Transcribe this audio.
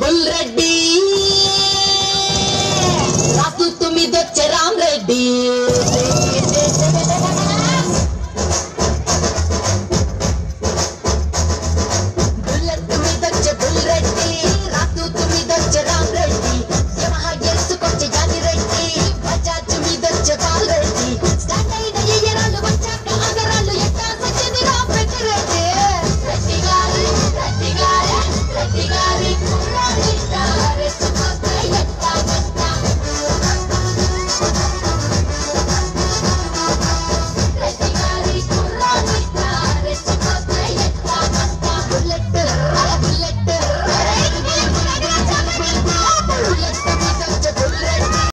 bull Reddy రాసు తొమ్మిదొచ్చే రామ్ రెడ్డి